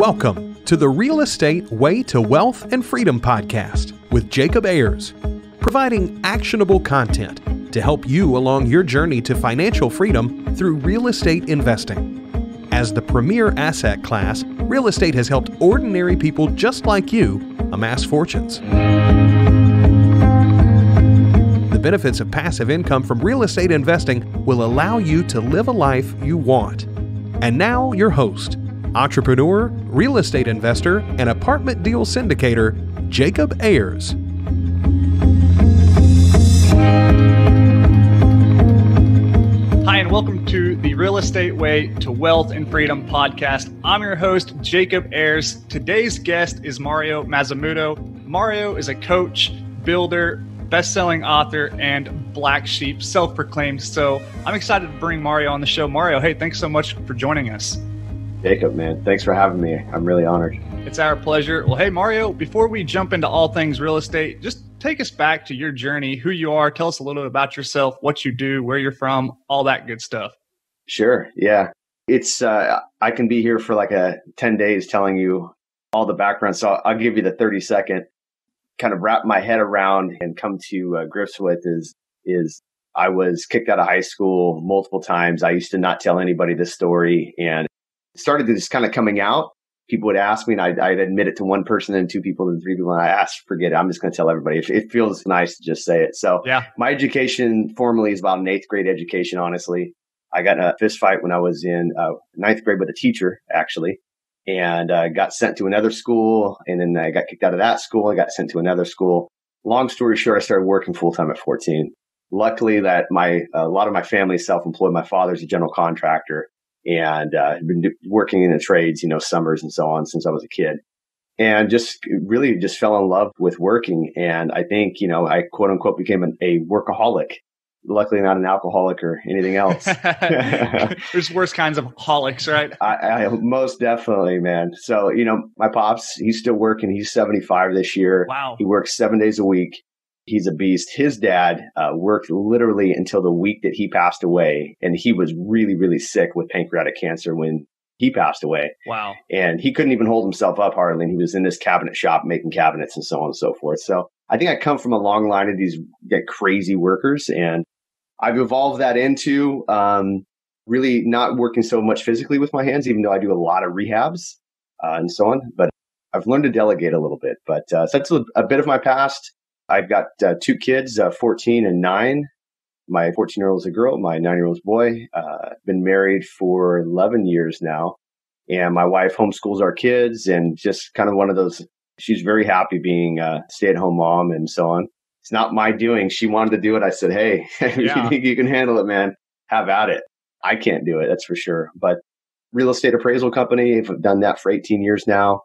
Welcome to the Real Estate Way to Wealth and Freedom podcast with Jacob Ayers, providing actionable content to help you along your journey to financial freedom through real estate investing. As the premier asset class, real estate has helped ordinary people just like you amass fortunes. The benefits of passive income from real estate investing will allow you to live a life you want. And now, your host, entrepreneur, real estate investor, and apartment deal syndicator, Jacob Ayers. Hi, and welcome to the Real Estate Way to Wealth and Freedom podcast. I'm your host, Jacob Ayers. Today's guest is Mario Mazzamuto. Mario is a coach, builder, best-selling author, and black sheep, self-proclaimed. So I'm excited to bring Mario on the show. Mario, hey, thanks so much for joining us. Jacob, man, thanks for having me. I'm really honored. It's our pleasure. Well, hey, Mario, before we jump into all things real estate, just take us back to your journey, who you are. Tell us a little bit about yourself, what you do, where you're from, all that good stuff. Sure. Yeah. It's, uh, I can be here for like a 10 days telling you all the background. So I'll give you the 30 second kind of wrap my head around and come to uh, grips with is, is I was kicked out of high school multiple times. I used to not tell anybody this story and started to just kind of coming out. People would ask me, and I'd, I'd admit it to one person, and two people, and three people. And I asked, forget it. I'm just going to tell everybody. It, it, feels nice to just say it. So, yeah, my education formally is about an eighth grade education. Honestly, I got in a fist fight when I was in uh, ninth grade with a teacher, actually, and uh, got sent to another school. And then I got kicked out of that school. I got sent to another school. Long story short, I started working full time at 14. Luckily, that my a lot of my family is self employed. My father's a general contractor and uh, been working in the trades, you know, summers and so on since I was a kid. And just really just fell in love with working. And I think, you know, I quote unquote became an, a workaholic. Luckily, not an alcoholic or anything else. There's worse kinds of holics, right? I, I most definitely, man. So, you know, my pops, he's still working. He's 75 this year. Wow. He works seven days a week he's a beast. His dad uh, worked literally until the week that he passed away, and he was really, really sick with pancreatic cancer when he passed away. Wow! And he couldn't even hold himself up hardly. And he was in this cabinet shop making cabinets and so on and so forth. So I think I come from a long line of these get crazy workers, and I've evolved that into um, really not working so much physically with my hands, even though I do a lot of rehabs uh, and so on. But I've learned to delegate a little bit. But uh, so that's a, a bit of my past. I've got uh, two kids, uh, 14 and 9. My 14 year old is a girl, my 9 year old is a boy. Uh, been married for 11 years now. And my wife homeschools our kids and just kind of one of those, she's very happy being a stay at home mom and so on. It's not my doing. She wanted to do it. I said, hey, yeah. you think you can handle it, man? Have at it. I can't do it, that's for sure. But real estate appraisal company, I've done that for 18 years now.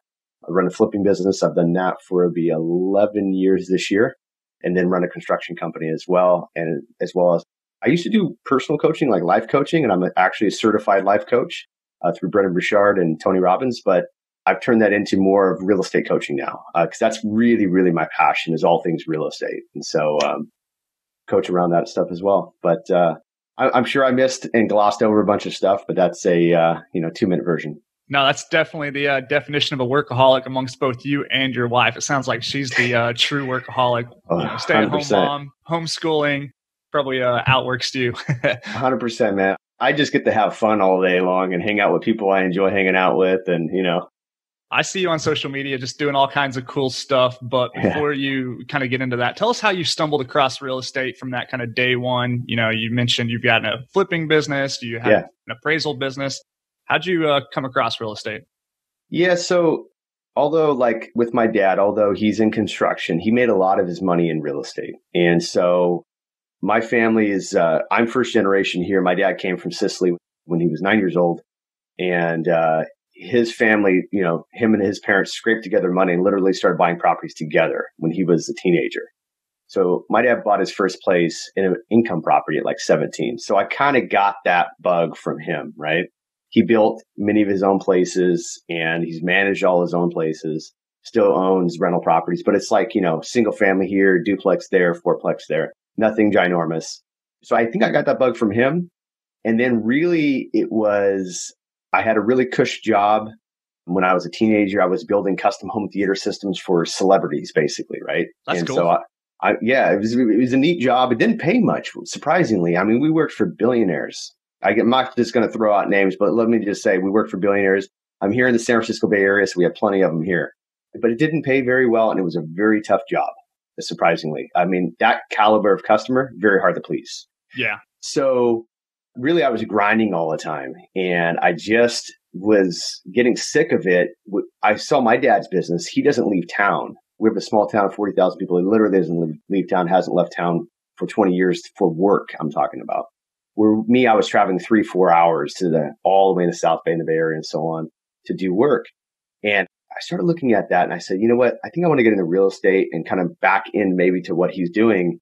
I run a flipping business. I've done that for be 11 years this year and then run a construction company as well. And as well as I used to do personal coaching, like life coaching, and I'm actually a certified life coach uh, through Brendon Burchard and Tony Robbins. But I've turned that into more of real estate coaching now because uh, that's really, really my passion is all things real estate. And so, um, coach around that stuff as well. But, uh, I, am sure I missed and glossed over a bunch of stuff, but that's a, uh, you know, two minute version. No, that's definitely the uh, definition of a workaholic amongst both you and your wife. It sounds like she's the uh, true workaholic. Oh, you know, stay at home mom, homeschooling, probably uh, outworks you. 100%, man. I just get to have fun all day long and hang out with people I enjoy hanging out with. And, you know, I see you on social media just doing all kinds of cool stuff. But before yeah. you kind of get into that, tell us how you stumbled across real estate from that kind of day one. You know, you mentioned you've got a flipping business, you have yeah. an appraisal business. How'd you uh, come across real estate? Yeah, so although like with my dad, although he's in construction, he made a lot of his money in real estate. And so my family is uh, I'm first generation here. My dad came from Sicily when he was 9 years old and uh, his family, you know, him and his parents scraped together money and literally started buying properties together when he was a teenager. So my dad bought his first place in an income property at like 17. So I kind of got that bug from him, right? he built many of his own places and he's managed all his own places, still owns rental properties, but it's like, you know, single family here, duplex there, fourplex there, nothing ginormous. So I think I got that bug from him. And then really it was I had a really cush job. When I was a teenager, I was building custom home theater systems for celebrities, basically, right? That's and cool. so I, I, yeah, it was, it was a neat job. It didn't pay much, surprisingly. I mean, we worked for billionaires. I am not just going to throw out names, but let me just say we worked for billionaires. I'm here in the San Francisco Bay Area, so we have plenty of them here. But it didn't pay very well, and it was a very tough job, surprisingly. I mean, that caliber of customer, very hard to please. Yeah. So really, I was grinding all the time, and I just was getting sick of it. I saw my dad's business. He doesn't leave town. We have a small town of 40,000 people. He literally doesn't leave town, hasn't left town for 20 years for work, I'm talking about. Where me, I was traveling three, four hours to the all the way in the South Bay in the Bay Area and so on to do work. And I started looking at that and I said, you know what? I think I want to get into real estate and kind of back in maybe to what he's doing.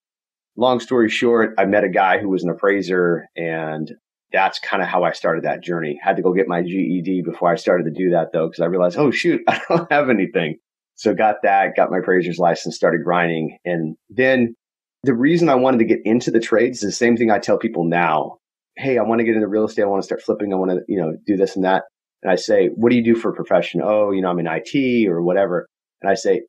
Long story short, I met a guy who was an appraiser and that's kind of how I started that journey. Had to go get my GED before I started to do that though, because I realized, oh shoot, I don't have anything. So got that, got my appraiser's license, started grinding. And then the reason I wanted to get into the trades is the same thing I tell people now. Hey, I want to get into real estate. I want to start flipping. I want to, you know, do this and that. And I say, what do you do for a profession? Oh, you know, I'm in IT or whatever. And I say,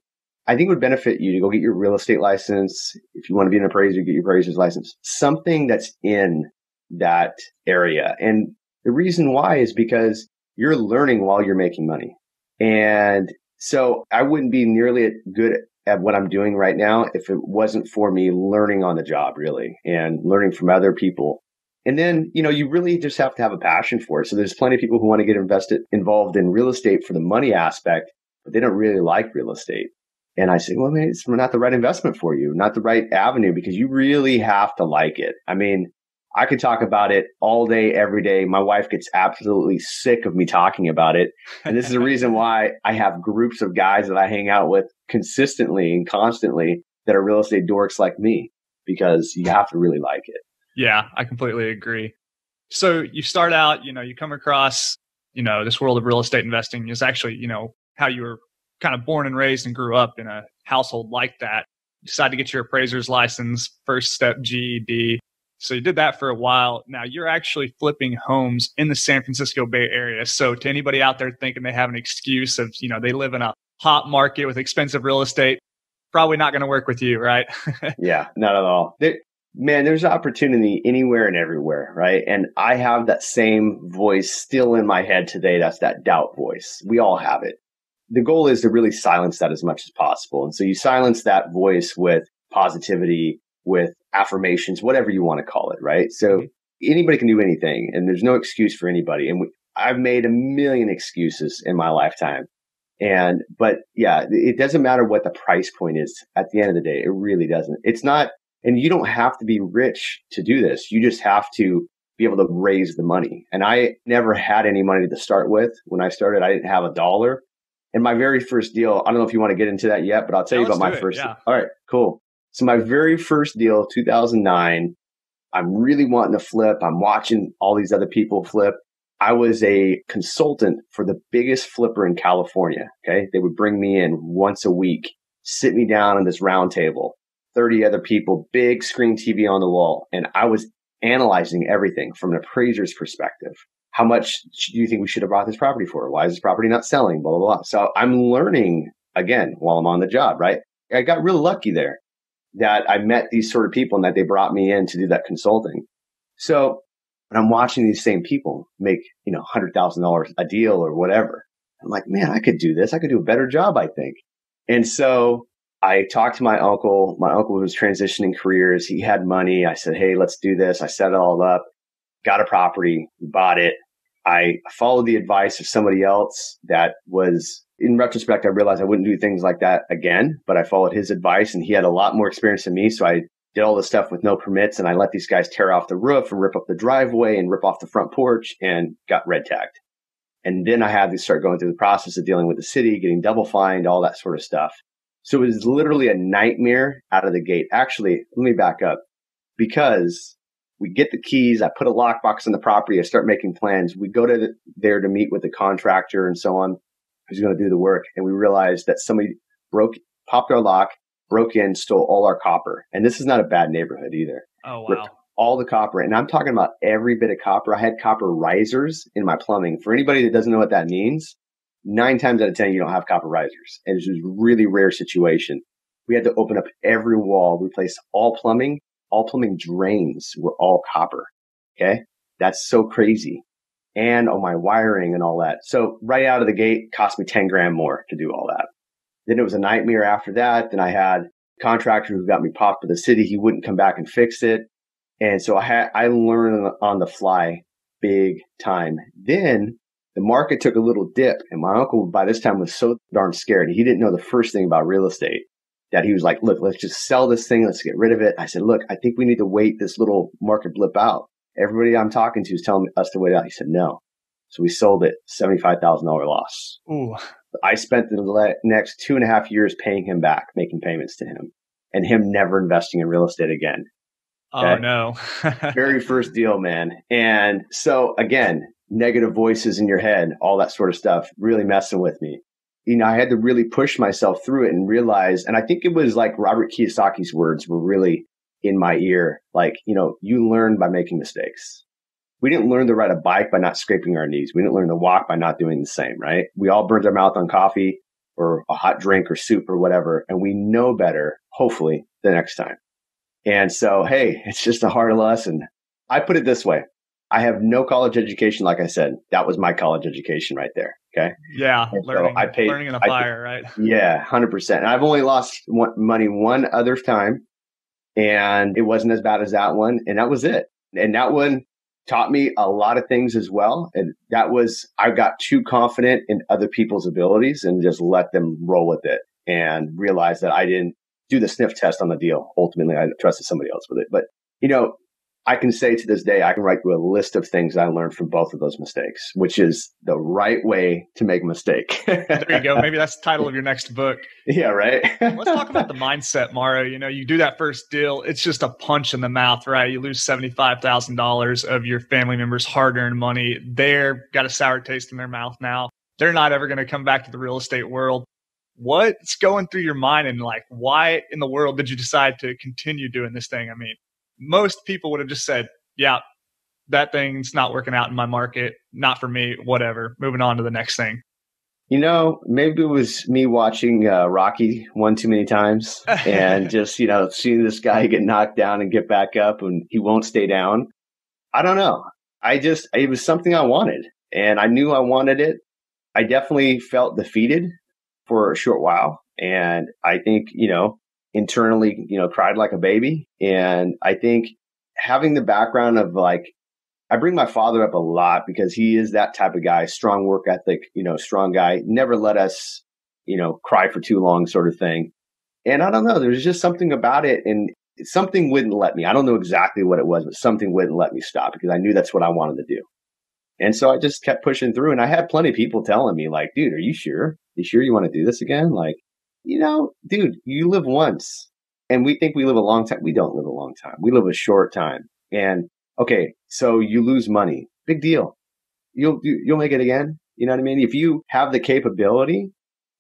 I think it would benefit you to go get your real estate license. If you want to be an appraiser, get your appraiser's license. Something that's in that area. And the reason why is because you're learning while you're making money. And so I wouldn't be nearly good at what I'm doing right now if it wasn't for me learning on the job, really, and learning from other people. And then, you know, you really just have to have a passion for it. So there's plenty of people who want to get invested involved in real estate for the money aspect, but they don't really like real estate. And I say, well, it's not the right investment for you, not the right avenue, because you really have to like it. I mean, I could talk about it all day, every day. My wife gets absolutely sick of me talking about it. And this is the reason why I have groups of guys that I hang out with consistently and constantly that are real estate dorks like me, because you have to really like it. Yeah, I completely agree. So you start out, you know, you come across, you know, this world of real estate investing is actually, you know, how you were kind of born and raised and grew up in a household like that. Decide to get your appraiser's license, first step GED. So you did that for a while. Now you're actually flipping homes in the San Francisco Bay Area. So to anybody out there thinking they have an excuse of, you know, they live in a hot market with expensive real estate, probably not going to work with you, right? yeah, not at all man, there's opportunity anywhere and everywhere, right? And I have that same voice still in my head today. That's that doubt voice. We all have it. The goal is to really silence that as much as possible. And so you silence that voice with positivity, with affirmations, whatever you want to call it, right? So mm-hmm. anybody can do anything and there's no excuse for anybody. And we, I've made a million excuses in my lifetime. And, but yeah, it doesn't matter what the price point is at the end of the day. It really doesn't. It's not and you don't have to be rich to do this. You just have to be able to raise the money. And I never had any money to start with. When I started, I didn't have a dollar. And my very first deal, I don't know if you want to get into that yet, but I'll tell yeah, you about my it, first. Yeah. All right, cool. So my very first deal, 2009, I'm really wanting to flip. I'm watching all these other people flip. I was a consultant for the biggest flipper in California. Okay. They would bring me in once a week, sit me down on this round table 30 other people, big screen TV on the wall. And I was analyzing everything from an appraiser's perspective. How much do you think we should have bought this property for? Why is this property not selling? Blah, blah, blah. So I'm learning again while I'm on the job, right? I got real lucky there that I met these sort of people and that they brought me in to do that consulting. So when I'm watching these same people make, you know, $100,000 a deal or whatever, I'm like, man, I could do this. I could do a better job, I think. And so I talked to my uncle. My uncle was transitioning careers. He had money. I said, Hey, let's do this. I set it all up, got a property, bought it. I followed the advice of somebody else that was, in retrospect, I realized I wouldn't do things like that again, but I followed his advice and he had a lot more experience than me. So I did all this stuff with no permits and I let these guys tear off the roof and rip up the driveway and rip off the front porch and got red tagged. And then I had to start going through the process of dealing with the city, getting double fined, all that sort of stuff. So it was literally a nightmare out of the gate. Actually, let me back up because we get the keys. I put a lockbox on the property. I start making plans. We go to the, there to meet with the contractor and so on who's going to do the work. And we realized that somebody broke, popped our lock, broke in, stole all our copper. And this is not a bad neighborhood either. Oh, wow. Ripped, all the copper. And I'm talking about every bit of copper. I had copper risers in my plumbing. For anybody that doesn't know what that means, nine times out of 10, you don't have copper risers. And it's a really rare situation. We had to open up every wall, replace all plumbing. All plumbing drains were all copper. Okay. That's so crazy. And on my wiring and all that. So right out of the gate cost me 10 grand more to do all that. Then it was a nightmare after that. Then I had contractor who got me popped by the city. He wouldn't come back and fix it. And so I had, I learned on the fly big time. Then the market took a little dip and my uncle by this time was so darn scared. He didn't know the first thing about real estate that he was like, look, let's just sell this thing. Let's get rid of it. I said, look, I think we need to wait this little market blip out. Everybody I'm talking to is telling us to wait out. He said, no. So we sold it, $75,000 loss. Ooh. I spent the next two and a half years paying him back, making payments to him and him never investing in real estate again. Oh, okay? Oh no. Very first deal, man. And so again, negative voices in your head, all that sort of stuff, really messing with me. You know, I had to really push myself through it and realize, and I think it was like Robert Kiyosaki's words were really in my ear. Like, you know, you learn by making mistakes. We didn't learn to ride a bike by not scraping our knees. We didn't learn to walk by not doing the same, right? We all burned our mouth on coffee or a hot drink or soup or whatever. And we know better, hopefully, the next time. And so, hey, it's just a hard lesson. I put it this way. I have no college education. Like I said, that was my college education right there. Okay. Yeah. learning, so I paid, learning in a fire, right? Yeah. hundred percent. And I've only lost one, money one other time and it wasn't as bad as that one. And that was it. And that one taught me a lot of things as well. And that was, I got too confident in other people's abilities and just let them roll with it and realized that I didn't do the sniff test on the deal. Ultimately, I trusted somebody else with it. But, you know, I can say to this day, I can write you a list of things I learned from both of those mistakes, which is the right way to make a mistake. there you go. Maybe that's the title of your next book. Yeah, right. Let's talk about the mindset, Mario. You know, you do that first deal, it's just a punch in the mouth, right? You lose $75,000 of your family members' hard earned money. They're got a sour taste in their mouth now. They're not ever going to come back to the real estate world what's going through your mind and like why in the world did you decide to continue doing this thing i mean most people would have just said yeah that thing's not working out in my market. Not for me. Whatever. Moving on to the next thing. You know maybe it was me watching uh, rocky one too many times and just you know seeing this guy get knocked down and get back up and he won't stay down. I don't know. I just it was something i wanted and i knew i wanted it. I definitely felt defeated for a short while. And I think, you know, internally, you know, cried like a baby. And I think having the background of like, I bring my father up a lot because he is that type of guy, strong work ethic, you know, strong guy, never let us, you know, cry for too long sort of thing. And I don't know, there's just something about it. And something wouldn't let me. I don't know exactly what it was, but something wouldn't let me stop because I knew that's what I wanted to do. And so I just kept pushing through and I had plenty of people telling me like, dude, are you sure? You sure you want to do this again? Like, you know, dude, you live once and we think we live a long time. We don't live a long time. We live a short time. And okay, so you lose money. Big deal. You'll, you'll make it again. You know what I mean? If you have the capability,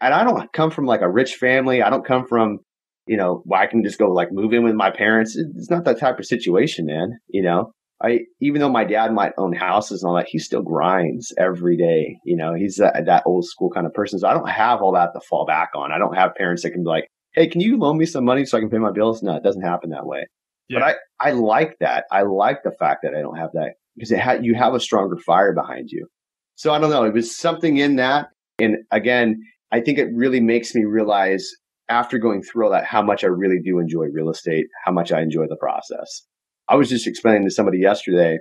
and I don't come from like a rich family. I don't come from, you know, where I can just go like move in with my parents. It's not that type of situation, man. You know, I even though my dad might own houses and all that, he still grinds every day. You know, he's that, that old school kind of person. So I don't have all that to fall back on. I don't have parents that can be like, "Hey, can you loan me some money so I can pay my bills?" No, it doesn't happen that way. Yeah. But I I like that. I like the fact that I don't have that because it ha- you have a stronger fire behind you. So I don't know. It was something in that, and again, I think it really makes me realize after going through all that how much I really do enjoy real estate, how much I enjoy the process. I was just explaining to somebody yesterday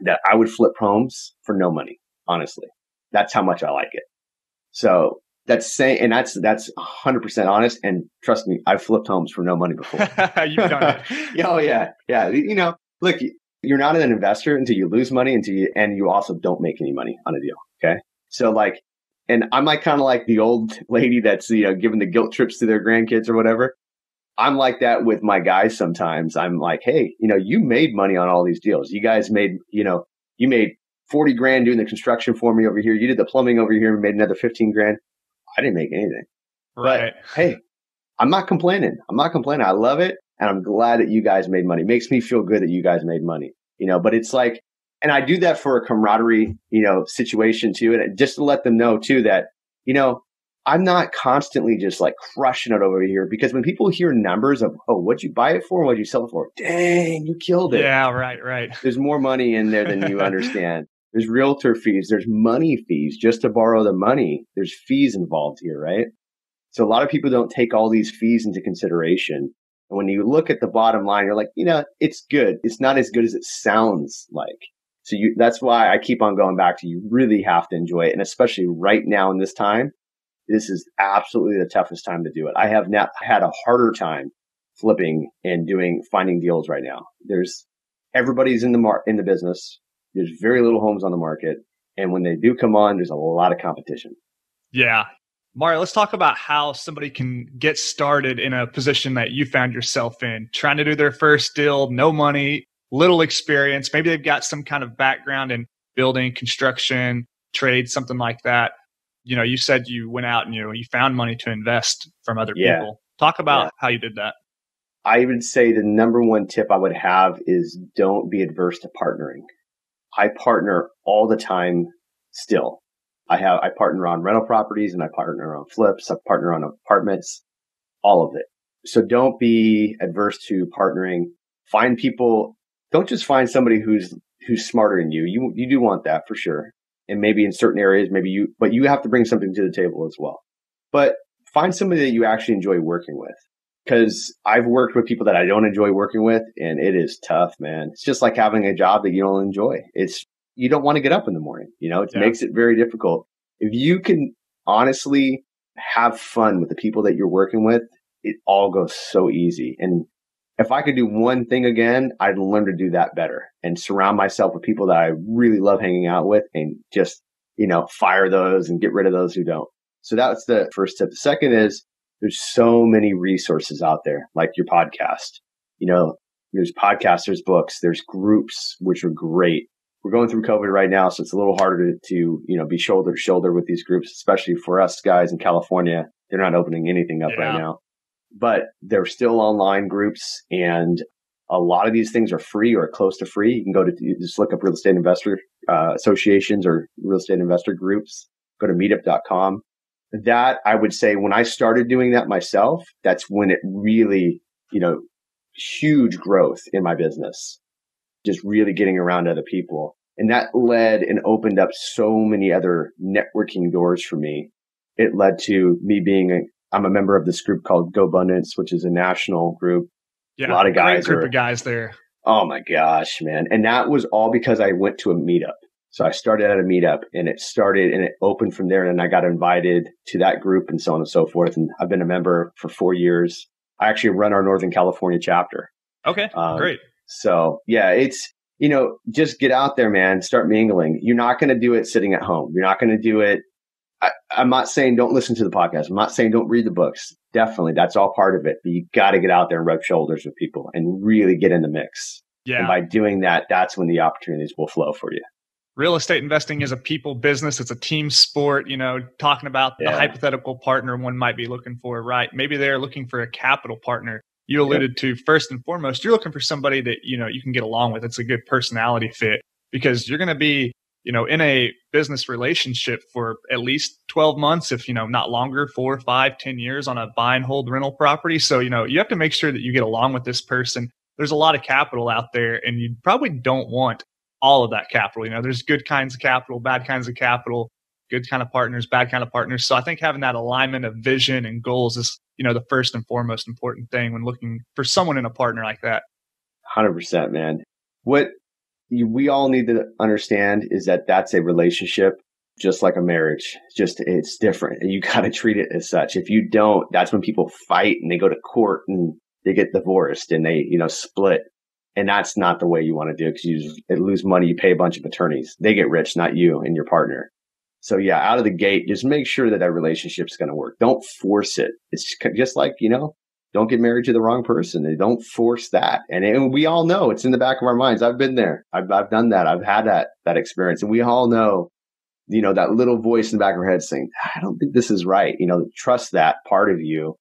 that I would flip homes for no money. Honestly, that's how much I like it. So that's saying, and that's that's 100 percent honest. And trust me, I've flipped homes for no money before. You've done it. oh yeah, yeah. You know, look, you're not an investor until you lose money, until you, and you also don't make any money on a deal. Okay, so like, and I'm like kind of like the old lady that's you know giving the guilt trips to their grandkids or whatever. I'm like that with my guys sometimes. I'm like, hey, you know, you made money on all these deals. You guys made, you know, you made 40 grand doing the construction for me over here. You did the plumbing over here and made another 15 grand. I didn't make anything. Right. But hey, I'm not complaining. I'm not complaining. I love it. And I'm glad that you guys made money. It makes me feel good that you guys made money, you know, but it's like, and I do that for a camaraderie, you know, situation too. And just to let them know too that, you know, I'm not constantly just like crushing it over here because when people hear numbers of, oh, what'd you buy it for? What'd you sell it for? Dang, you killed it. Yeah, right, right. There's more money in there than you understand. There's realtor fees. There's money fees just to borrow the money. There's fees involved here, right? So a lot of people don't take all these fees into consideration. And when you look at the bottom line, you're like, you know, it's good. It's not as good as it sounds like. So you, that's why I keep on going back to you really have to enjoy it. And especially right now in this time, this is absolutely the toughest time to do it. I have now had a harder time flipping and doing finding deals right now. There's everybody's in the mar- in the business. There's very little homes on the market, and when they do come on, there's a lot of competition. Yeah. Mario, let's talk about how somebody can get started in a position that you found yourself in, trying to do their first deal, no money, little experience. Maybe they've got some kind of background in building, construction, trade, something like that you know, you said you went out and you you found money to invest from other yeah. people. Talk about yeah. how you did that. I would say the number one tip I would have is don't be adverse to partnering. I partner all the time still. I have I partner on rental properties and I partner on flips, I partner on apartments, all of it. So don't be adverse to partnering. Find people don't just find somebody who's who's smarter than you. You you do want that for sure and maybe in certain areas, maybe you, but you have to bring something to the table as well. But find somebody that you actually enjoy working with. Cause I've worked with people that I don't enjoy working with and it is tough, man. It's just like having a job that you don't enjoy. It's, you don't want to get up in the morning. You know, it yeah. makes it very difficult. If you can honestly have fun with the people that you're working with, it all goes so easy. And if I could do one thing again, I'd learn to do that better and surround myself with people that I really love hanging out with and just, you know, fire those and get rid of those who don't. So that's the first tip. The second is there's so many resources out there, like your podcast. You know, there's podcasts, there's books, there's groups, which are great. We're going through COVID right now, so it's a little harder to, to you know, be shoulder to shoulder with these groups, especially for us guys in California. They're not opening anything up yeah. right now but they're still online groups and a lot of these things are free or close to free. You can go to just look up real estate investor uh, associations or real estate investor groups. Go to meetup.com. That I would say when I started doing that myself, that's when it really, you know, huge growth in my business, just really getting around other people. And that led and opened up so many other networking doors for me. It led to me being I'm a member of this group called GoBundance, which is a national group. Yeah, a lot of guys. Great group are, of guys there. Oh my gosh, man! And that was all because I went to a meetup. So I started at a meetup, and it started and it opened from there. And I got invited to that group, and so on and so forth. And I've been a member for four years. I actually run our Northern California chapter. Okay, um, great. So yeah, it's you know just get out there, man. Start mingling. You're not going to do it sitting at home. You're not going to do it I, am not saying don't listen to the podcast. I'm not saying don't read the books. Definitely, that's all part of it. But you got to get out there and rub shoulders with people and really get in the mix. Yeah. And by doing that, that's when the opportunities will flow for you. Real estate investing is a people business. It's a team sport. You know, talking about yeah. the hypothetical partner one might be looking for, right? Maybe they're looking for a capital partner. You alluded yep. to first and foremost, you're looking for somebody that you know you can get along with. It's a good personality fit because you're going to be you know, in a business relationship for at least 12 months, if, you know, not longer, four, five, ten years on a buy and hold rental property. So, you know, you have to make sure that you get along with this person. There's a lot of capital out there and you probably don't want all of that capital. You know, there's good kinds of capital, bad kinds of capital, good kind of partners, bad kind of partners. So I think having that alignment of vision and goals is, you know, the first and foremost important thing when looking for someone in a partner like that. 100%, man. What we all need to understand is that that's a relationship just like a marriage just it's different and you got to treat it as such. If you don't that's when people fight and they go to court and they get divorced and they you know split and that's not the way you want to do it because you eh, lose money you pay a bunch of attorneys. They get rich not you and your partner. So yeah out of the gate just make sure that that relationship's going to work. Don't force it. It's just like you know don't get married to the wrong person. They don't force that. And, and, we all know it's in the back of our minds. I've been there. I've, I've done that. I've had that, that experience. And we all know, you know, that little voice in the back of our head saying, I don't think this is right. You know, trust that part of you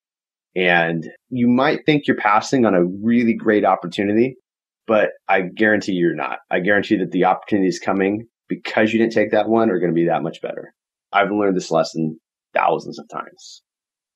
And you might think you're passing on a really great opportunity, but I guarantee you're not. I guarantee that the opportunities coming because you didn't take that one are going to be that much better. I've learned this lesson thousands of times.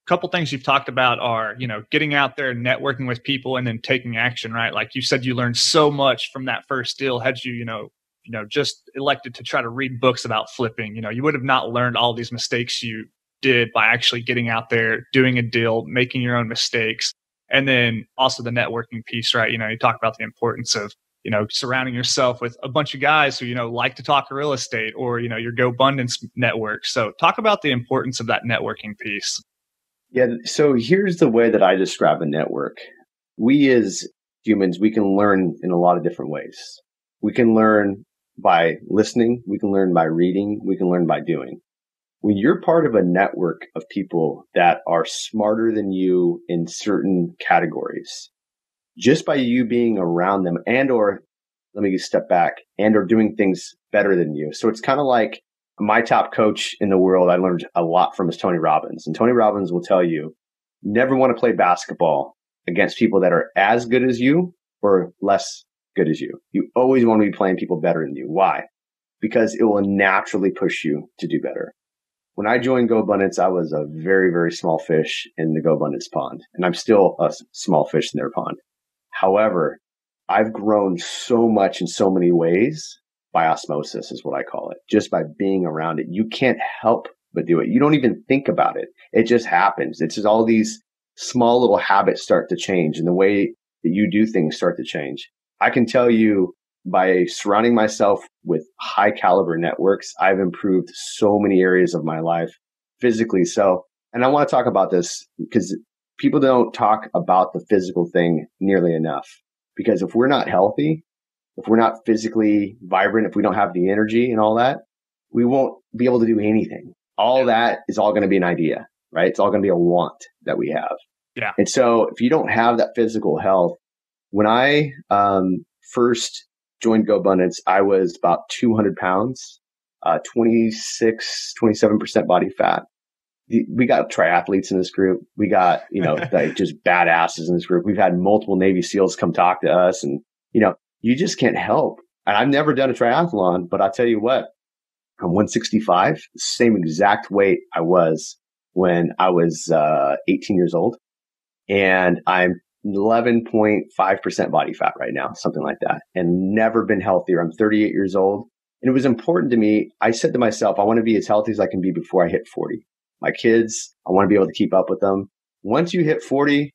Couple things you've talked about are, you know, getting out there, networking with people, and then taking action. Right, like you said, you learned so much from that first deal. Had you, you know, you know, just elected to try to read books about flipping, you know, you would have not learned all these mistakes you did by actually getting out there, doing a deal, making your own mistakes. And then also the networking piece, right? You know, you talk about the importance of, you know, surrounding yourself with a bunch of guys who, you know, like to talk real estate or, you know, your GoBundance network. So talk about the importance of that networking piece. Yeah. So here's the way that I describe a network. We as humans, we can learn in a lot of different ways. We can learn by listening. We can learn by reading. We can learn by doing. When you're part of a network of people that are smarter than you in certain categories, just by you being around them and or let me step back and or doing things better than you. So it's kind of like my top coach in the world. I learned a lot from is Tony Robbins and Tony Robbins will tell you never want to play basketball against people that are as good as you or less good as you. You always want to be playing people better than you. Why? Because it will naturally push you to do better. When I joined GoBundance, I was a very, very small fish in the GoBundance pond, and I'm still a small fish in their pond. However, I've grown so much in so many ways by osmosis is what I call it. Just by being around it. You can't help but do it. You don't even think about it. It just happens. It's just all these small little habits start to change and the way that you do things start to change. I can tell you by surrounding myself with high caliber networks, I've improved so many areas of my life physically. So, and I want to talk about this because people don't talk about the physical thing nearly enough. Because if we're not healthy, if we're not physically vibrant, if we don't have the energy and all that, we won't be able to do anything. All that is all going to be an idea, right? It's all going to be a want that we have. Yeah. And so if you don't have that physical health, when I um, first joined GoBundance, I was about 200 pounds, uh, 26, 27% body fat. We got triathletes in this group. We got, you know, like just badasses in this group. We've had multiple Navy SEALs come talk to us and, you know, you just can't help. And I've never done a triathlon, but I'll tell you what, I'm 165, same exact weight I was when I was uh, 18 years old. And I'm 11.5% body fat right now, something like that, and never been healthier. I'm 38 years old. And it was important to me. I said to myself, I want to be as healthy as I can be before I hit 40. My kids, I want to be able to keep up with them. Once you hit 40,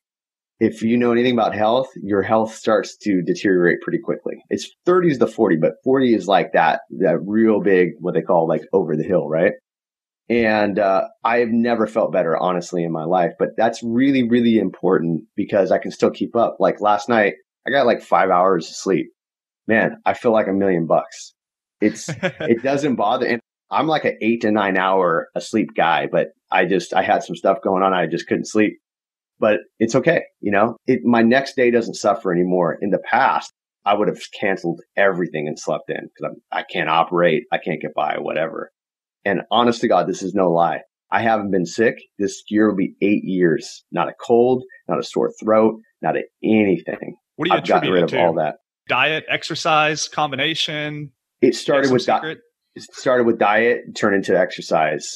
if you know anything about health, your health starts to deteriorate pretty quickly. It's 30 is the 40, but 40 is like that, that real big, what they call like over the hill, right? And uh, I have never felt better, honestly, in my life. But that's really, really important because I can still keep up. Like last night, I got like five hours of sleep. Man, I feel like a million bucks. It's it doesn't bother. And I'm like an eight to nine hour asleep guy, but I just I had some stuff going on. I just couldn't sleep. But it's okay, you know. It my next day doesn't suffer anymore. In the past, I would have canceled everything and slept in because I can't operate, I can't get by, whatever. And honest to God, this is no lie. I haven't been sick. This year will be eight years. Not a cold, not a sore throat, not a anything. What do you I've gotten rid of to? all that. Diet, exercise, combination. It started with diet. It started with diet, turned into exercise.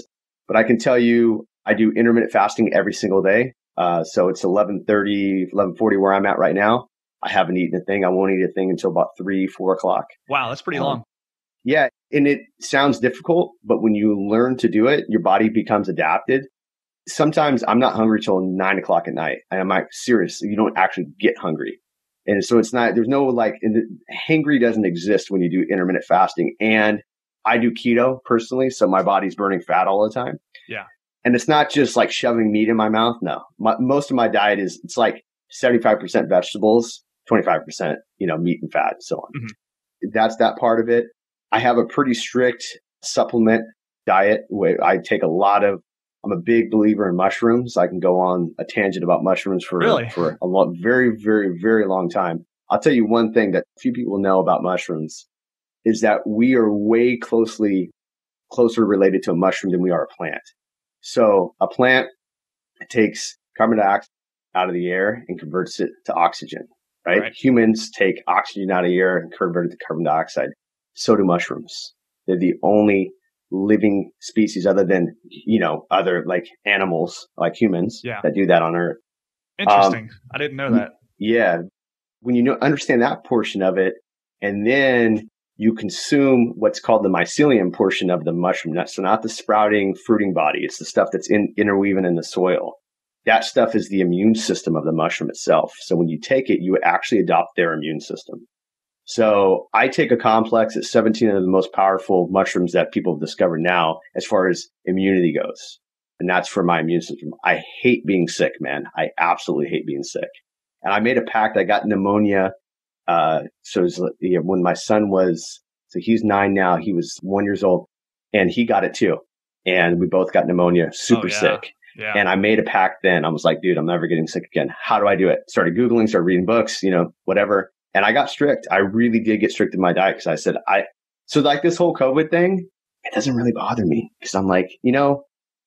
But I can tell you, I do intermittent fasting every single day. Uh, so it's 1130, 1140 where I'm at right now. I haven't eaten a thing. I won't eat a thing until about three, four o'clock. Wow, that's pretty um, long. Yeah. And it sounds difficult, but when you learn to do it, your body becomes adapted. Sometimes I'm not hungry till nine o'clock at night. And I'm like, seriously, you don't actually get hungry. And so it's not, there's no like, hangry doesn't exist when you do intermittent fasting. And I do keto personally. So my body's burning fat all the time. Yeah. And it's not just like shoving meat in my mouth. No, my, most of my diet is, it's like 75% vegetables, 25%, you know, meat and fat and so on. Mm-hmm. That's that part of it. I have a pretty strict supplement diet where I take a lot of I'm a big believer in mushrooms. I can go on a tangent about mushrooms for really? for a long, very, very, very long time. I'll tell you one thing that few people know about mushrooms is that we are way closely closer related to a mushroom than we are a plant. So a plant takes carbon dioxide, out of the air and converts it to oxygen, right? Right. Humans take oxygen out of the air and convert it to carbon dioxide. So do mushrooms. They're the only living species other than, you know, other like animals like humans Yeah. that do that on Earth. Um, Interesting. I didn't know that. Yeah. When you know, understand that portion of it, and then you consume what's called the mycelium portion of the mushroom nut. So not the sprouting, fruiting body. It's the stuff that's in, interweaving in the soil. That stuff is the immune system of the mushroom itself. So when you take it, you actually adopt their immune system. So I take a complex at 17 of the most powerful mushrooms that people have discovered now as far as immunity goes. And that's for my immune system. I hate being sick, man. I absolutely hate being sick. And I made a pact. I got pneumonia. Uh, so was, you know, when my son was, so he's nine now, he was one years old and he got it too. And we both got pneumonia, super Oh, yeah. sick. Yeah. And I made a pact then. I was like, dude, I'm never getting sick again. How do I do it? Started Googling, started reading books, you know, whatever. And I got strict. I really did get strict in my diet because I said, I, so like this whole COVID thing, it doesn't really bother me because I'm like, you know,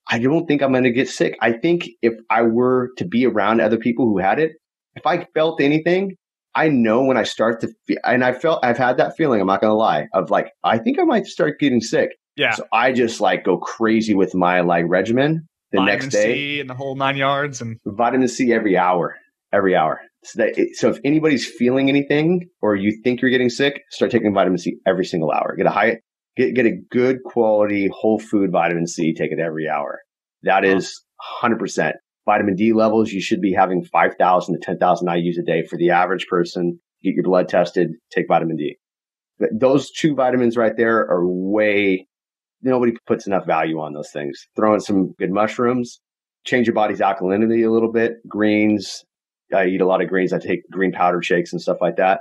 I don't think I'm going to get sick. I think if I were to be around other people who had it, if I felt anything, I know when I start to feel, and I felt, I've had that feeling, I'm not going to lie, of like, I think I might start getting sick. yeah. So I just like go crazy with my like regimen the Vitamin next day C and the whole nine yards. And vitamin C every hour, every hour. So that it, so if anybody's feeling anything or you think you're getting sick, start taking vitamin C every single hour. Get a high, get get a good quality whole food vitamin C. Take it every hour. That Wow. is 100 percent. Vitamin D levels you should be having 5,000 to 10,000 IU's a day for the average person. Get your blood tested. Take vitamin D. But those two vitamins right there are way. Nobody puts enough value on those things. Throw in some good mushrooms, change your body's alkalinity a little bit. Greens, I eat a lot of greens. I take green powder shakes and stuff like that.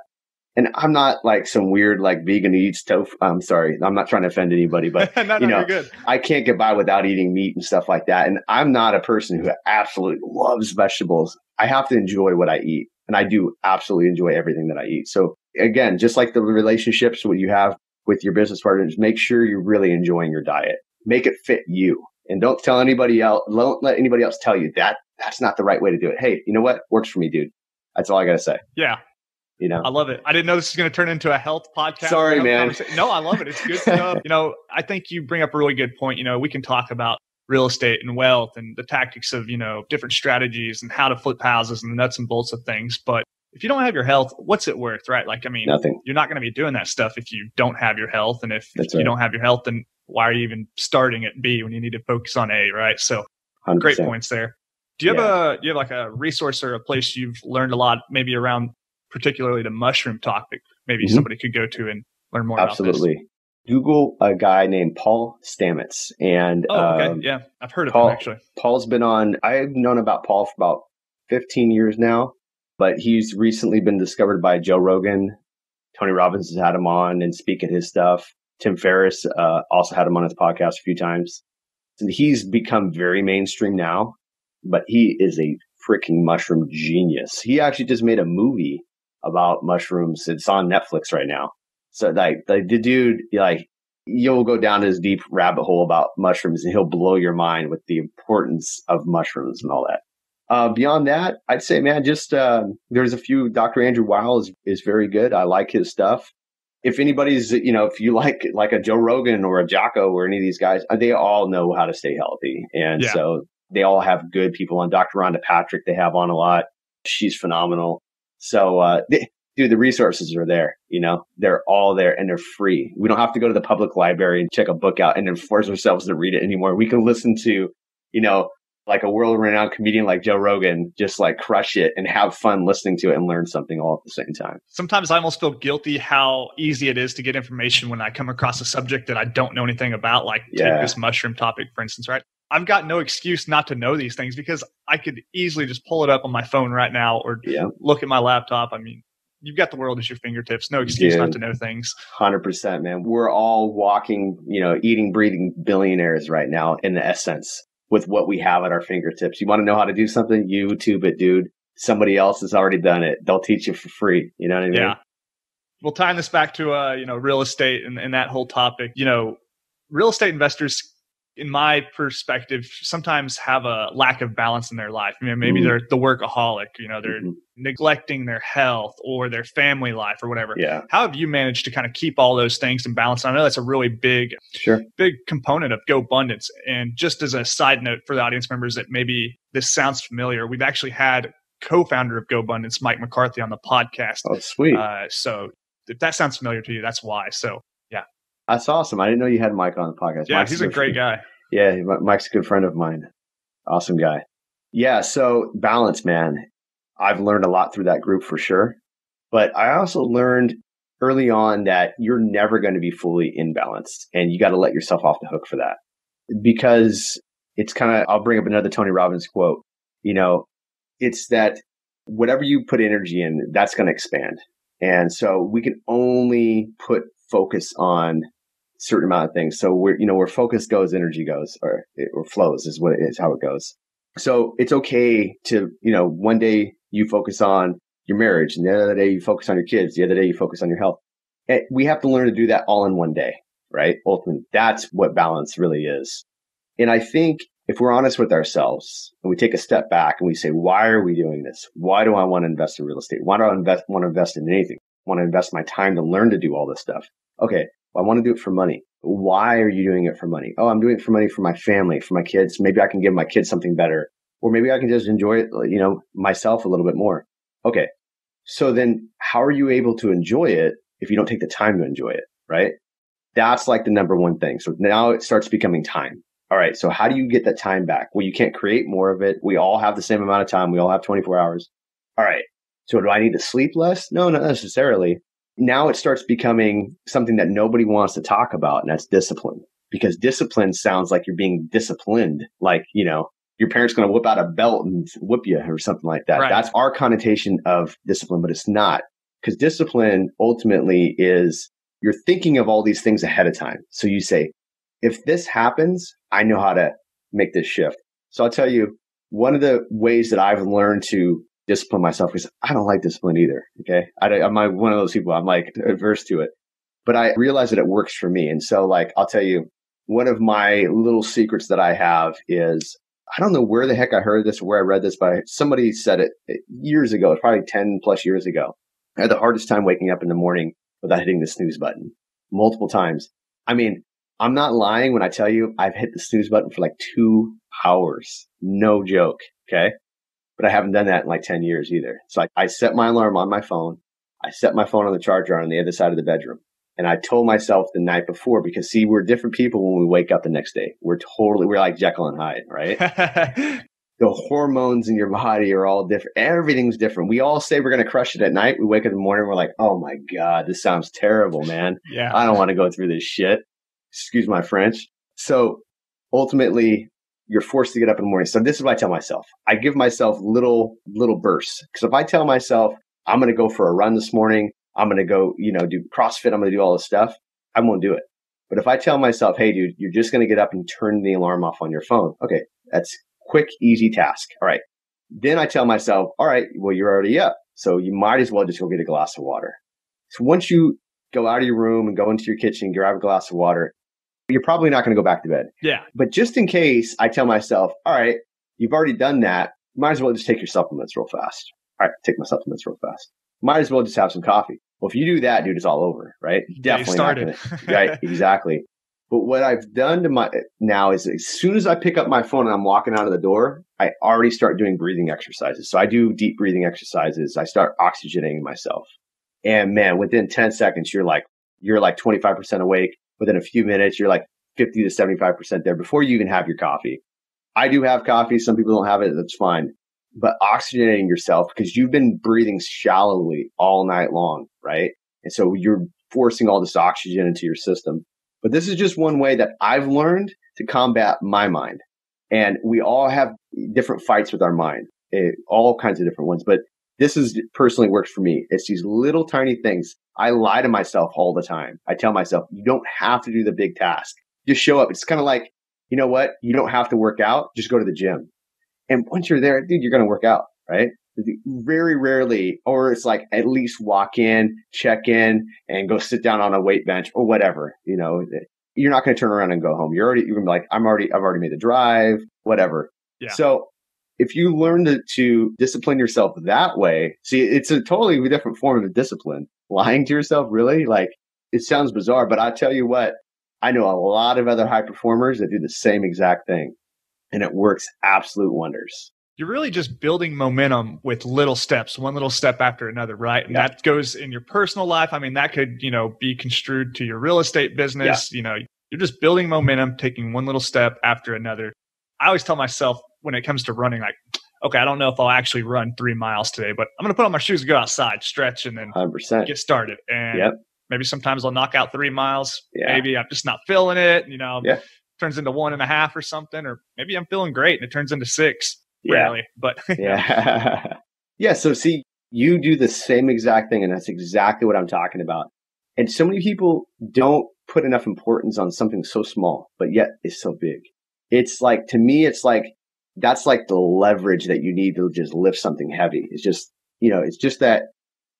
And I'm not like some weird like vegan who eats tofu. I'm sorry, I'm not trying to offend anybody, but no, no, you know, you're good. I can't get by without eating meat and stuff like that. And I'm not a person who absolutely loves vegetables. I have to enjoy what I eat, and I do absolutely enjoy everything that I eat. So again, just like the relationships what you have with your business partners, make sure you're really enjoying your diet. Make it fit you, and don't tell anybody else. Don't let anybody else tell you that that's not the right way to do it. Hey, you know what works for me, dude? That's all I gotta say. Yeah. You know, I love it. I didn't know this was going to turn into a health podcast. Sorry, man. No, I love it. It's good know. you know, I think you bring up a really good point. You know, we can talk about real estate and wealth and the tactics of, you know, different strategies and how to flip houses and the nuts and bolts of things. But if you don't have your health, what's it worth, right? Like, I mean, nothing. you're not going to be doing that stuff if you don't have your health. And if, That's you right. don't have your health, then why are you even starting at B when you need to focus on A, right? So 100%. great points there. Do you have a do you have like a resource or a place you've learned a lot, maybe around particularly the mushroom topic? Maybe Mhm. somebody could go to and learn more about Absolutely. Google a guy named Paul Stamets, and. Oh, okay. um, yeah, I've heard of Paul- him actually. Paul's been on. I've known about Paul for about 15 years now, but he's recently been discovered by Joe Rogan. Tony Robbins has had him on and speak at his stuff. Tim Ferriss uh, also had him on his podcast a few times. And he's become very mainstream now, but he is a freaking mushroom genius. He actually just made a movie about mushrooms. It's on Netflix right now. So like, like the dude, like you'll go down this deep rabbit hole about mushrooms and he'll blow your mind with the importance of mushrooms and all that. Uh, beyond that, I'd say, man, just uh, there's a few. Dr. Andrew Weil is, is very good. I like his stuff. If anybody's, you know, if you like like a Joe Rogan or a Jocko or any of these guys, they all know how to stay healthy, and Yeah. so they all have good people on. Dr. Rhonda Patrick, they have on a lot. She's phenomenal. So, uh, they, dude, the resources are there. You know, they're all there and they're free. We don't have to go to the public library and check a book out and then force ourselves to read it anymore. We can listen to, you know, like a world renowned comedian like Joe Rogan, just like crush it and have fun listening to it and learn something all at the same time. Sometimes I almost feel guilty how easy it is to get information when I come across a subject that I don't know anything about, like Yeah. take this mushroom topic, for instance, right? I've got no excuse not to know these things because I could easily just pull it up on my phone right now or Yeah, look at my laptop. I mean, you've got the world at your fingertips. No excuse not to know things. hundred percent, man. We're all walking, you know, eating, breathing billionaires right now in the essence with what we have at our fingertips. You want to know how to do something? YouTube it, dude. Somebody else has already done it. They'll teach you for free. You know what I mean? Yeah. Well, tying this back to uh, you know, real estate and, and that whole topic, you know, real estate investors in my perspective, sometimes have a lack of balance in their life. You know, maybe mm. they're the workaholic, you know, they're mm-hmm. Neglecting their health or their family life or whatever. Yeah. How have you managed to kind of keep all those things in balance? I know that's a really big, sure. big component of GoBundance. And just as a side note for the audience members that maybe this sounds familiar, we've actually had co-founder of GoBundance, Mike McCarthy, on the podcast. Oh, sweet. Uh, so if that sounds familiar to you, that's why. So yeah, that's awesome. I didn't know you had Mike on the podcast. Yeah, Mike's he's a great guy. Yeah, Mike's a good friend of mine. Awesome guy. Yeah, so balance, man. I've learned a lot through that group for sure. But I also learned early on that you're never going to be fully in balance and you got to let yourself off the hook for that. Because it's kind of, I'll bring up another Tony Robbins quote. You know, it's that whatever you put energy in, that's going to expand. And so we can only put focus on certain amount of things. So where you know where focus goes, energy goes, or or flows is what it is how it goes. So it's okay to you know one day you focus on your marriage, and the other day you focus on your kids, the other day you focus on your health. We have to learn to do that all in one day, right? Ultimately, that's what balance really is. And I think if we're honest with ourselves and we take a step back and we say, why are we doing this? Why do I want to invest in real estate? Why do I invest, want to invest in anything? I want to invest my time to learn to do all this stuff. Okay. Well, I want to do it for money. Why are you doing it for money? Oh, I'm doing it for money for my family, for my kids. Maybe I can give my kids something better. Or maybe I can just enjoy it, you know, myself a little bit more. Okay. So then how are you able to enjoy it if you don't take the time to enjoy it? Right. That's like the number one thing. So now it starts becoming time. All right. So how do you get that time back? Well, you can't create more of it. We all have the same amount of time. We all have 24 hours. All right. So do I need to sleep less? No, not necessarily now it starts becoming something that nobody wants to talk about, and that's discipline. Because discipline sounds like you're being disciplined, like, you know, your parents going to whip out a belt and whip you or something like that. Right. That's our connotation of discipline, but it's not. Because discipline ultimately is you're thinking of all these things ahead of time. So you say, if this happens, I know how to make this shift. So I'll tell you, one of the ways that I've learned to discipline myself because I don't like discipline either. Okay. I, am one of those people, I'm like averse to it, but I realize that it works for me. And so like, I'll tell you, one of my little secrets that I have is I don't know where the heck I heard this or where I read this, but somebody said it eh, years ago. Probably 10 plus years ago. I had the hardest time waking up in the morning without hitting the snooze button multiple times. I mean, I'm not lying when I tell you I've hit the snooze button for like two hours. No joke. Okay but I haven't done that in like 10 years either. So I, I set my alarm on my phone. I set my phone on the charger on the other side of the bedroom. And I told myself the night before because see, we're different people when we wake up the next day. We're totally, we're like Jekyll and Hyde, right? the hormones in your body are all different. Everything's different. We all say we're going to crush it at night. We wake up in the morning. We're like, oh my God, this sounds terrible, man. Yeah. I don't want to go through this shit. Excuse my French. So ultimately, you're forced to get up in the morning. So this is what I tell myself. I give myself little, little bursts. Because if I tell myself, I'm going to go for a run this morning, I'm going to go, you know, do CrossFit, I'm going to do all this stuff, I won't do it. But if I tell myself, hey, dude, you're just going to get up and turn the alarm off on your phone. Okay. That's quick, easy task. All right. Then I tell myself, all right, well, you're already up. So you might as well just go get a glass of water. So once you go out of your room and go into your kitchen, grab a glass of water, you're probably not going to go back to bed. Yeah. But just in case, I tell myself, all right, you've already done that. Might as well just take your supplements real fast. All right, take my supplements real fast. Might as well just have some coffee. Well, if you do that, dude, it's all over, right? Definitely started. Gonna, right, exactly. But what I've done to my now is as soon as I pick up my phone and I'm walking out of the door, I already start doing breathing exercises. So I do deep breathing exercises. I start oxygenating myself. And man, within 10 seconds, you're like, you're like 25% awake within a few minutes, you're like 50 to 75% there before you even have your coffee. I do have coffee. Some people don't have it. That's fine. But oxygenating yourself because you've been breathing shallowly all night long, right? And so you're forcing all this oxygen into your system. But this is just one way that I've learned to combat my mind. And we all have different fights with our mind, eh, all kinds of different ones. But this is personally works for me. It's these little tiny things. I lie to myself all the time. I tell myself, you don't have to do the big task. Just show up. It's kind of like, you know what? You don't have to work out. Just go to the gym. And once you're there, dude, you're going to work out, right? Very rarely, or it's like at least walk in, check in and go sit down on a weight bench or whatever, you know, you're not going to turn around and go home. You're already, you're like, I'm already, I've already made the drive, whatever. Yeah. So if you learn to, to discipline yourself that way, see, it's a totally different form of discipline. Lying to yourself, really? Like, it sounds bizarre, but I tell you what, I know a lot of other high performers that do the same exact thing and it works absolute wonders. You're really just building momentum with little steps, one little step after another, right? And Yeah. that goes in your personal life. I mean, that could, you know, be construed to your real estate business. You know, you're just building momentum, taking one little step after another. I always tell myself when it comes to running, like, okay, I don't know if I'll actually run three miles today, but I'm going to put on my shoes and go outside, stretch, and then 100%. get started. And Yep. maybe sometimes I'll knock out three miles. Yeah. Maybe I'm just not feeling it. You know, Yeah. Turns into one and a half or something, or maybe I'm feeling great and it turns into six. Yeah. Rarely, but Yeah. yeah. So see, you do the same exact thing. And that's exactly what I'm talking about. And so many people don't put enough importance on something so small, but yet it's so big. It's like, to me, it's like, that's like the leverage that you need to just lift something heavy. It's just, you know, it's just that,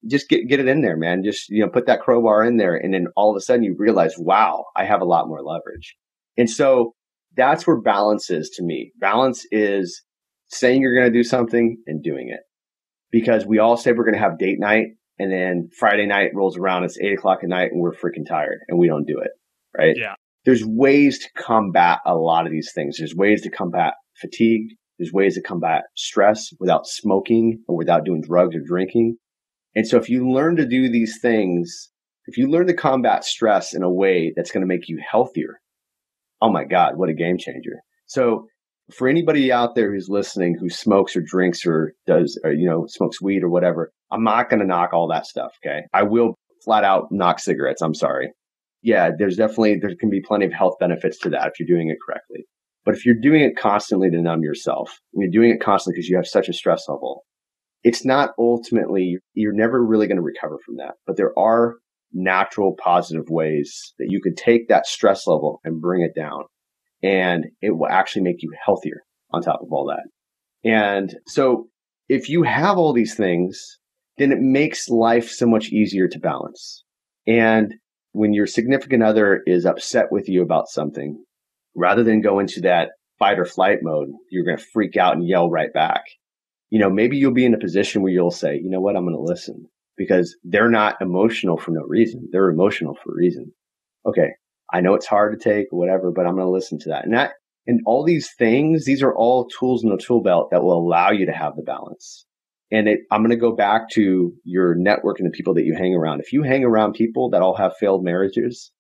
just get, get it in there, man. Just, you know, put that crowbar in there. And then all of a sudden you realize, wow, I have a lot more leverage. And so that's where balance is to me. Balance is saying you're going to do something and doing it. Because we all say we're going to have date night and then Friday night rolls around. It's eight o'clock at night and we're freaking tired and we don't do it. Right. Yeah. There's ways to combat a lot of these things. There's ways to combat fatigue. There's ways to combat stress without smoking or without doing drugs or drinking. And so if you learn to do these things, if you learn to combat stress in a way that's going to make you healthier, oh my God, what a game changer. So for anybody out there who's listening who smokes or drinks or does, or, you know, smokes weed or whatever, I'm not going to knock all that stuff. Okay. I will flat out knock cigarettes. I'm sorry. Yeah. There's definitely, there can be plenty of health benefits to that if you're doing it correctly. But if you're doing it constantly to numb yourself, you're doing it constantly because you have such a stress level, it's not ultimately, you're never really going to recover from that. But there are natural positive ways that you could take that stress level and bring it down. And it will actually make you healthier on top of all that. And so if you have all these things, then it makes life so much easier to balance. And when your significant other is upset with you about something, rather than go into that fight or flight mode, you're going to freak out and yell right back. You know, maybe you'll be in a position where you'll say, you know what, I'm going to listen because they're not emotional for no reason. They're emotional for a reason. Okay. I know it's hard to take whatever, but I'm going to listen to that. And that, and all these things, these are all tools in the tool belt that will allow you to have the balance. And it, I'm going to go back to your network and the people that you hang around. If you hang around people that all have failed marriages,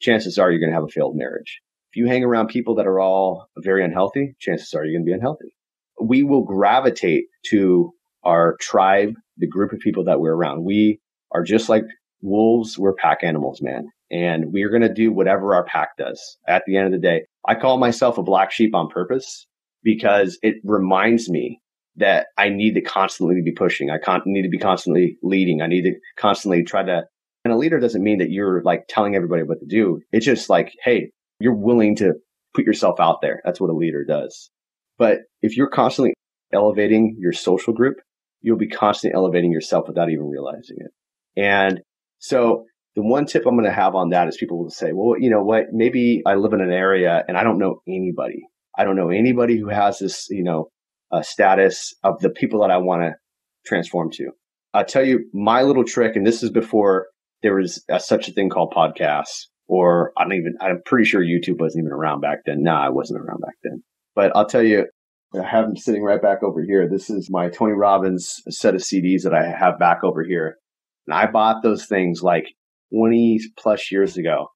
chances are you're going to have a failed marriage. If you hang around people that are all very unhealthy, chances are you're going to be unhealthy. We will gravitate to our tribe, the group of people that we're around. We are just like wolves. We're pack animals, man. And we're going to do whatever our pack does at the end of the day. I call myself a black sheep on purpose because it reminds me that I need to constantly be pushing. I con- need to be constantly leading. I need to constantly try to, and a leader doesn't mean that you're like telling everybody what to do. It's just like, Hey, you're willing to put yourself out there. That's what a leader does. But if you're constantly elevating your social group, you'll be constantly elevating yourself without even realizing it. And so the one tip I'm going to have on that is people will say, well, you know what? Maybe I live in an area and I don't know anybody. I don't know anybody who has this, you know, uh, status of the people that I want to transform to. I'll tell you my little trick, and this is before there was a, such a thing called podcasts, or I don't even, I'm pretty sure YouTube wasn't even around back then. No, I wasn't around back then. But I'll tell you, I have them sitting right back over here. This is my Tony Robbins set of CDs that I have back over here. And I bought those things like 20 plus years ago.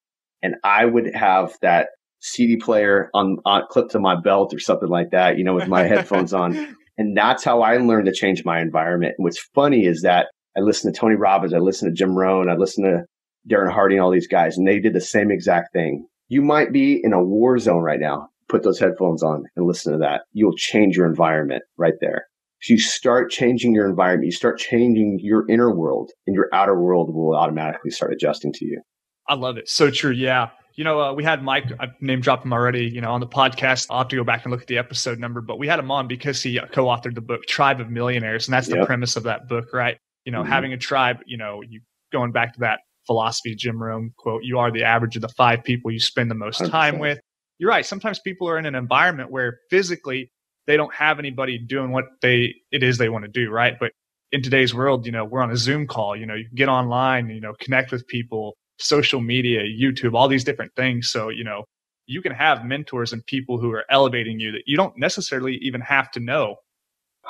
And I would have that CD player on, on clipped to my belt or something like that, you know, with my headphones on. And that's how I learned to change my environment. And what's funny is that I listen to Tony Robbins, I listen to Jim Rohn, I listen to Darren Hardy and all these guys, and they did the same exact thing. You might be in a war zone right now. Put those headphones on and listen to that. You'll change your environment right there. So you start changing your environment, you start changing your inner world, and your outer world will automatically start adjusting to you. I love it. So true. Yeah. You know, uh, we had Mike, I name dropped him already, you know, on the podcast. I'll have to go back and look at the episode number, but we had him on because he co authored the book Tribe of Millionaires. And that's the Yep. premise of that book, right? You know, Mhm. having a tribe, you know, you going back to that philosophy Jim Rohn quote, you are the average of the five people you spend the most 100%. time with. You're right. Sometimes people are in an environment where physically they don't have anybody doing what they it is they want to do, right? But in today's world, you know, we're on a Zoom call, you know, you can get online, you know, connect with people, social media, YouTube, all these different things. So, you know, you can have mentors and people who are elevating you that you don't necessarily even have to know.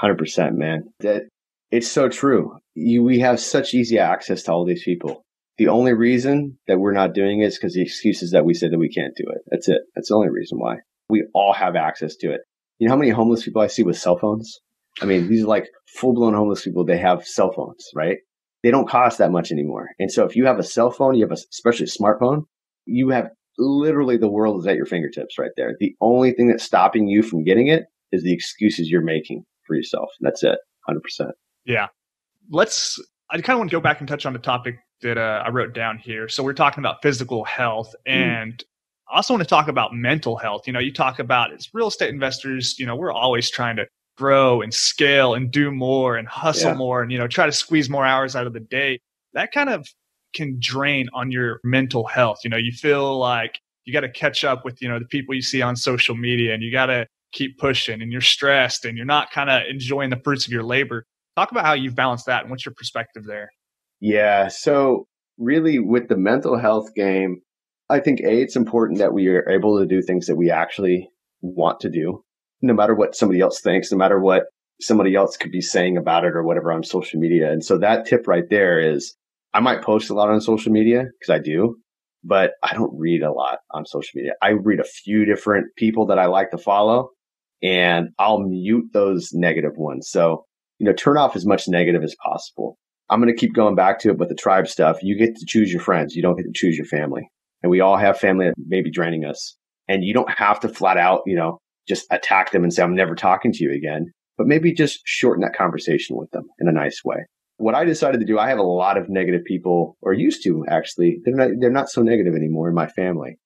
100%, man. That it's so true. You, we have such easy access to all these people. The only reason that we're not doing it is because the excuses that we said that we can't do it. That's it. That's the only reason why. We all have access to it. You know how many homeless people I see with cell phones? I mean, these are like full blown homeless people. They have cell phones, right? They don't cost that much anymore. And so if you have a cell phone, you have a, especially a smartphone, you have literally the world is at your fingertips right there. The only thing that's stopping you from getting it is the excuses you're making for yourself. That's it. 100%. Yeah. Let's, I kind of want to go back and touch on the topic that uh, I wrote down here. So we're talking about physical health mm. and mm. I also want to talk about mental health. You know, you talk about as real estate investors, you know, we're always trying to grow and scale and do more and hustle yeah. more and, you know, try to squeeze more hours out of the day. That kind of can drain on your mental health. You know, you feel like you got to catch up with, you know, the people you see on social media and you got to keep pushing and you're stressed and you're not kind of enjoying the fruits of your labor. Talk about how you've balanced that and what's your perspective there? Yeah. So, really, with the mental health game, I think A, it's important that we are able to do things that we actually want to do, no matter what somebody else thinks, no matter what somebody else could be saying about it or whatever on social media. And so that tip right there is I might post a lot on social media because I do, but I don't read a lot on social media. I read a few different people that I like to follow and I'll mute those negative ones. So, you know, turn off as much negative as possible. I'm going to keep going back to it with the tribe stuff. You get to choose your friends. You don't get to choose your family. And we all have family that may be draining us. And you don't have to flat out, you know, just attack them and say, I'm never talking to you again, but maybe just shorten that conversation with them in a nice way. What I decided to do, I have a lot of negative people or used to actually. They're not, they're not so negative anymore in my family.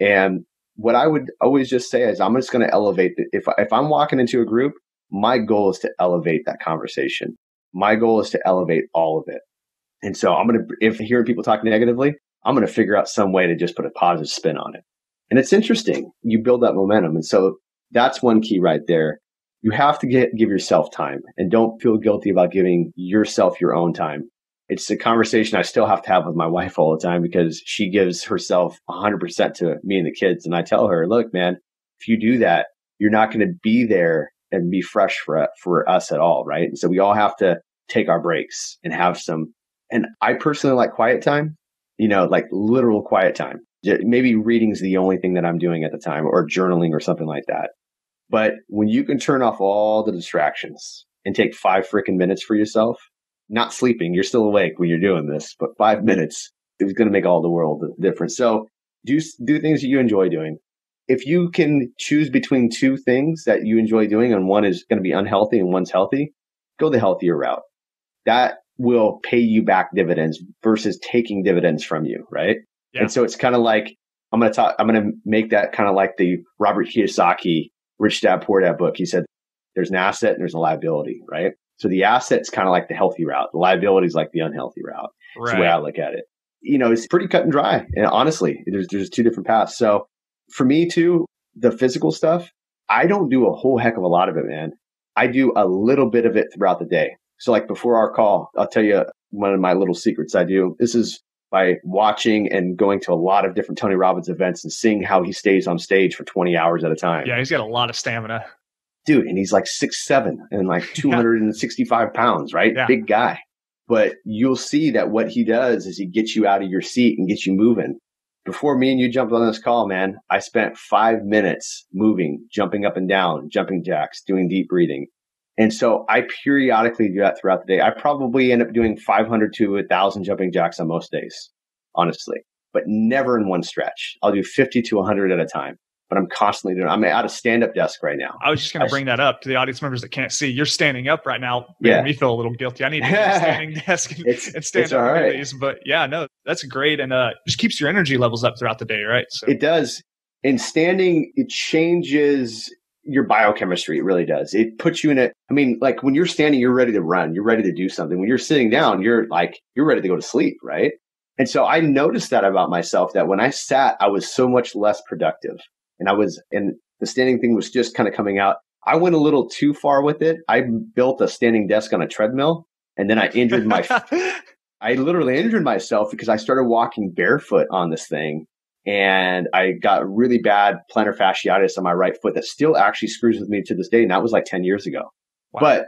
And what I would always just say is I'm just going to elevate if if I'm walking into a group, my goal is to elevate that conversation. My goal is to elevate all of it. And so I'm going to if hearing people talk negatively, I'm going to figure out some way to just put a positive spin on it. And it's interesting. You build that momentum. And so that's one key right there. You have to get, give yourself time and don't feel guilty about giving yourself your own time it's a conversation I still have to have with my wife all the time because she gives herself 100% to me and the kids. And I tell her, look, man, if you do that, you're not going to be there and be fresh for, for us at all. Right. And so we all have to take our breaks and have some. And I personally like quiet time, you know, like literal quiet time. Maybe reading's the only thing that I'm doing at the time or journaling or something like that. But when you can turn off all the distractions and take five freaking minutes for yourself, not sleeping. You're still awake when you're doing this, but five minutes is going to make all the world difference. So do, do things that you enjoy doing. If you can choose between two things that you enjoy doing and one is going to be unhealthy and one's healthy, go the healthier route. That will pay you back dividends versus taking dividends from you. Right. Yeah. And so it's kind of like, I'm going to talk, I'm going to make that kind of like the Robert Kiyosaki Rich Dad Poor Dad book. He said, there's an asset and there's a liability, right? So the asset's kind of like the healthy route. The liability is like the unhealthy route. Right. That's the way I look at it. You know, it's pretty cut and dry. And honestly, there's there's two different paths. So for me too, the physical stuff, I don't do a whole heck of a lot of it, man. I do a little bit of it throughout the day. So like before our call, I'll tell you one of my little secrets I do. This is by watching and going to a lot of different Tony Robbins events and seeing how he stays on stage for 20 hours at a time. Yeah, he's got a lot of stamina dude, and he's like six seven and like two hundred and sixty five pounds, right? Yeah. Big guy. But you'll see that what he does is he gets you out of your seat and gets you moving. Before me and you jumped on this call, man, I spent five minutes moving, jumping up and down, jumping jacks, doing deep breathing. And so I periodically do that throughout the day. I probably end up doing 500 to 1,000 jumping jacks on most days, honestly, but never in one stretch. I'll do 50 to 100 at a time but I'm constantly doing. I'm at a stand up desk right now. I was just going to bring that up to the audience members that can't see. You're standing up right now, making yeah. me feel a little guilty. I need to get a standing desk and, it's, and stand up right. these. But yeah, no, that's great, and uh, just keeps your energy levels up throughout the day, right? So it does. And standing, it changes your biochemistry. It really does. It puts you in a. I mean, like when you're standing, you're ready to run. You're ready to do something. When you're sitting down, you're like you're ready to go to sleep, right? And so I noticed that about myself that when I sat, I was so much less productive. And I was, and the standing thing was just kind of coming out. I went a little too far with it. I built a standing desk on a treadmill and then I injured my, I literally injured myself because I started walking barefoot on this thing and I got really bad plantar fasciitis on my right foot that still actually screws with me to this day. And that was like 10 years ago. Wow. But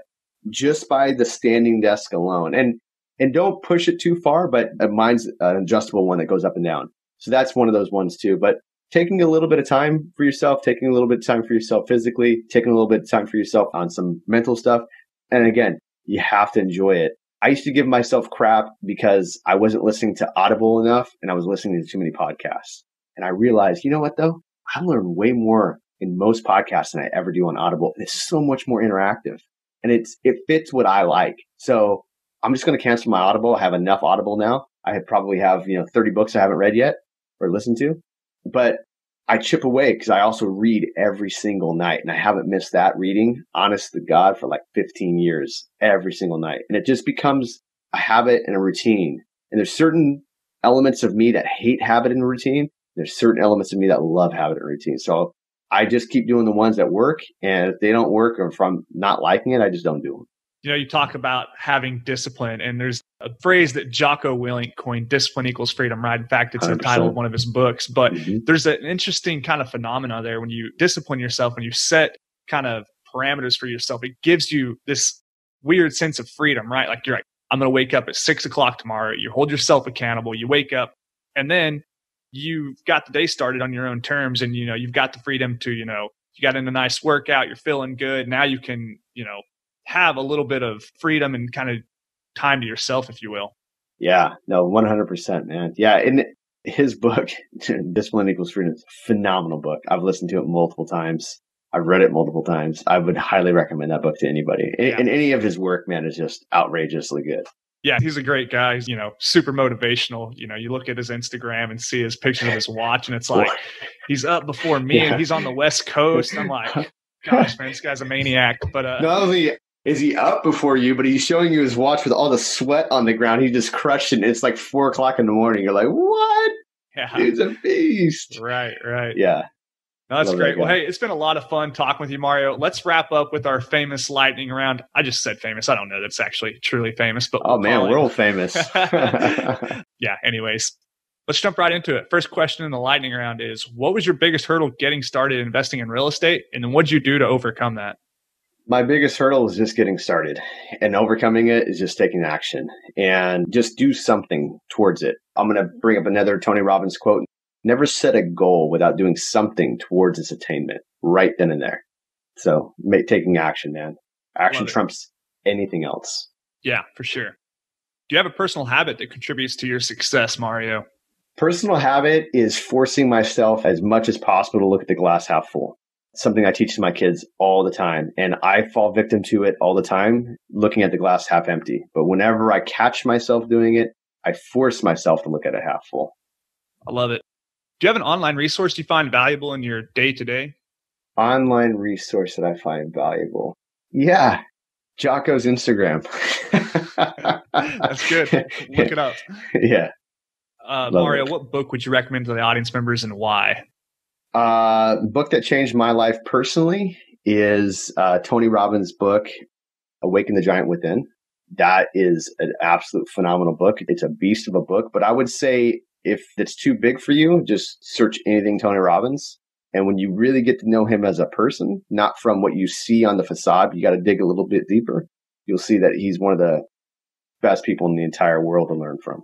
just by the standing desk alone, and and don't push it too far, but uh, mine's an adjustable one that goes up and down. So that's one of those ones too. But taking a little bit of time for yourself, taking a little bit of time for yourself physically, taking a little bit of time for yourself on some mental stuff. And again, you have to enjoy it. I used to give myself crap because I wasn't listening to Audible enough and I was listening to too many podcasts. And I realized, you know what though? I learn way more in most podcasts than I ever do on Audible. It's so much more interactive and it's, it fits what I like. So I'm just going to cancel my Audible. I have enough Audible now. I probably have, you know, 30 books I haven't read yet or listened to, but I chip away because I also read every single night and I haven't missed that reading, honest to God, for like 15 years, every single night. And it just becomes a habit and a routine. And there's certain elements of me that hate habit and routine. There's certain elements of me that love habit and routine. So I just keep doing the ones that work. And if they don't work or if I'm not liking it, I just don't do them. You know, you talk about having discipline, and there's a phrase that Jocko Willink coined discipline equals freedom, right? In fact, it's 100%. the title of one of his books. But mm-hmm. there's an interesting kind of phenomena there when you discipline yourself, when you set kind of parameters for yourself, it gives you this weird sense of freedom, right? Like you're like, I'm going to wake up at six o'clock tomorrow. You hold yourself accountable. You wake up and then you've got the day started on your own terms and, you know, you've got the freedom to, you know, you got in a nice workout, you're feeling good. Now you can, you know, have a little bit of freedom and kind of time to yourself, if you will. Yeah, no, 100%, man. Yeah. In his book, Discipline Equals Freedom, phenomenal book. I've listened to it multiple times. I've read it multiple times. I would highly recommend that book to anybody. Yeah. And any of his work, man, is just outrageously good. Yeah, he's a great guy. He's, you know, super motivational. You know, you look at his Instagram and see his pictures of his watch, and it's like he's up before me yeah. and he's on the West Coast. I'm like, gosh, man, this guy's a maniac. But uh, not only is he up before you, but he's showing you his watch with all the sweat on the ground. He just crushed it. it's like four o'clock in the morning. You're like, what? Yeah. He's a beast. Right, right. Yeah. No, that's Love great. That well, hey, it's been a lot of fun talking with you, Mario. Let's wrap up with our famous lightning round. I just said famous. I don't know that's actually truly famous, but oh man, world famous. yeah. Anyways, let's jump right into it. First question in the lightning round is: What was your biggest hurdle getting started investing in real estate, and then what did you do to overcome that? My biggest hurdle is just getting started and overcoming it is just taking action and just do something towards it. I'm going to bring up another Tony Robbins quote. Never set a goal without doing something towards its attainment right then and there. So make, taking action, man. Action trumps anything else. Yeah, for sure. Do you have a personal habit that contributes to your success, Mario? Personal habit is forcing myself as much as possible to look at the glass half full something I teach to my kids all the time. And I fall victim to it all the time, looking at the glass half empty. But whenever I catch myself doing it, I force myself to look at it half full. I love it. Do you have an online resource you find valuable in your day to day? Online resource that I find valuable. Yeah. Jocko's Instagram. That's good. Look it up. Yeah. Uh, Mario, it. what book would you recommend to the audience members and why? Uh, book that changed my life personally is uh, Tony Robbins' book, Awaken the Giant Within. That is an absolute phenomenal book. It's a beast of a book, but I would say if it's too big for you, just search anything Tony Robbins. And when you really get to know him as a person, not from what you see on the facade, you got to dig a little bit deeper. You'll see that he's one of the best people in the entire world to learn from.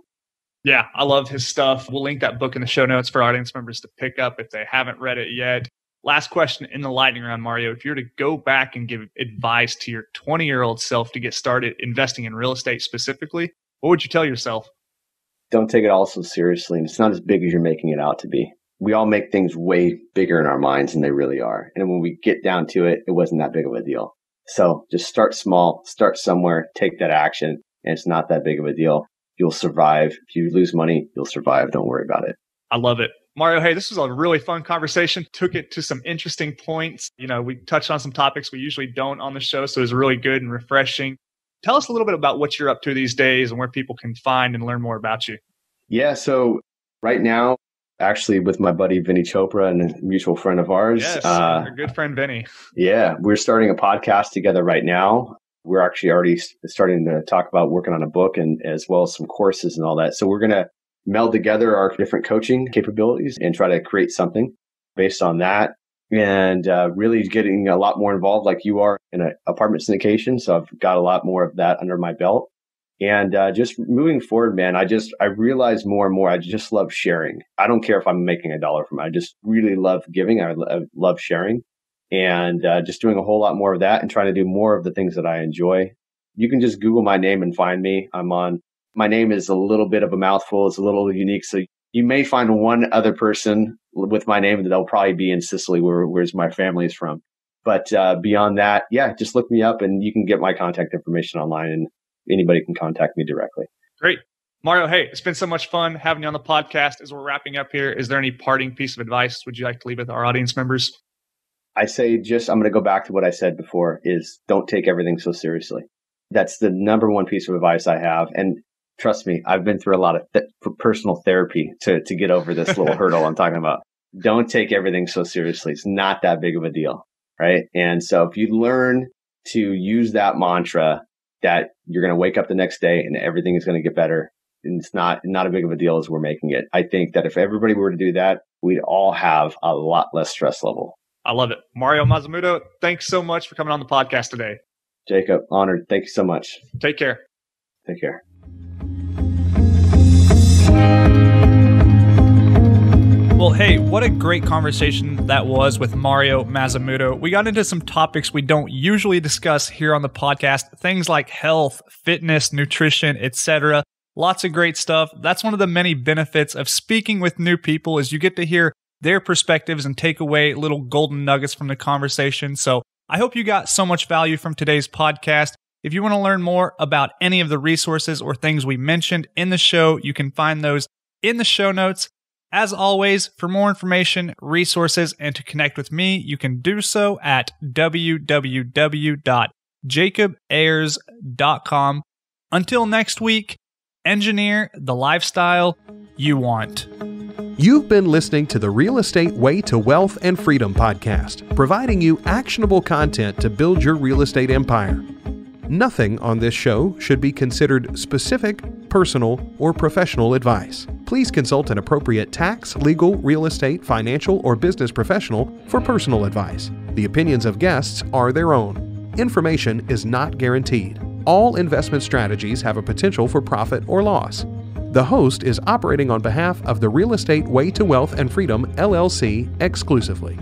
Yeah, I love his stuff. We'll link that book in the show notes for audience members to pick up if they haven't read it yet. Last question in the lightning round, Mario. If you were to go back and give advice to your 20 year old self to get started investing in real estate specifically, what would you tell yourself? Don't take it all so seriously. It's not as big as you're making it out to be. We all make things way bigger in our minds than they really are. And when we get down to it, it wasn't that big of a deal. So just start small, start somewhere, take that action, and it's not that big of a deal you'll survive. If you lose money, you'll survive. Don't worry about it. I love it. Mario, hey, this was a really fun conversation. Took it to some interesting points. You know, we touched on some topics we usually don't on the show, so it was really good and refreshing. Tell us a little bit about what you're up to these days and where people can find and learn more about you. Yeah. So right now, actually, with my buddy Vinney Chopra and a mutual friend of ours, yes, uh, our good friend Vinny. Yeah, we're starting a podcast together right now. We're actually already starting to talk about working on a book and as well as some courses and all that. So we're going to meld together our different coaching capabilities and try to create something based on that and uh, really getting a lot more involved like you are in an apartment syndication. So I've got a lot more of that under my belt. And uh, just moving forward, man, I just, I realize more and more, I just love sharing. I don't care if I'm making a dollar from it. I just really love giving. I, love sharing and uh, just doing a whole lot more of that and trying to do more of the things that I enjoy. You can just Google my name and find me. I'm on, my name is a little bit of a mouthful. It's a little unique. So you may find one other person with my name that they'll probably be in Sicily, where where's my family is from. But uh, beyond that, yeah, just look me up and you can get my contact information online and anybody can contact me directly. Great. Mario, hey, it's been so much fun having you on the podcast. As we're wrapping up here, is there any parting piece of advice would you like to leave with our audience members? I say just I'm going to go back to what I said before is don't take everything so seriously. That's the number one piece of advice I have. And trust me, I've been through a lot of th- personal therapy to, to get over this little hurdle I'm talking about. Don't take everything so seriously. It's not that big of a deal. Right. And so if you learn to use that mantra that you're going to wake up the next day and everything is going to get better, and it's not, not a big of a deal as we're making it. I think that if everybody were to do that, we'd all have a lot less stress level. I love it. Mario Mazzamuto, thanks so much for coming on the podcast today. Jacob, honored. Thank you so much. Take care. Take care. Well, hey, what a great conversation that was with Mario Mazzamuto. We got into some topics we don't usually discuss here on the podcast, things like health, fitness, nutrition, etc. Lots of great stuff. That's one of the many benefits of speaking with new people is you get to hear their perspectives and take away little golden nuggets from the conversation. So, I hope you got so much value from today's podcast. If you want to learn more about any of the resources or things we mentioned in the show, you can find those in the show notes. As always, for more information, resources, and to connect with me, you can do so at www.jacobayers.com. Until next week, engineer the lifestyle you want. You've been listening to the Real Estate Way to Wealth and Freedom podcast, providing you actionable content to build your real estate empire. Nothing on this show should be considered specific, personal, or professional advice. Please consult an appropriate tax, legal, real estate, financial, or business professional for personal advice. The opinions of guests are their own. Information is not guaranteed. All investment strategies have a potential for profit or loss. The host is operating on behalf of the Real Estate Way to Wealth and Freedom LLC exclusively.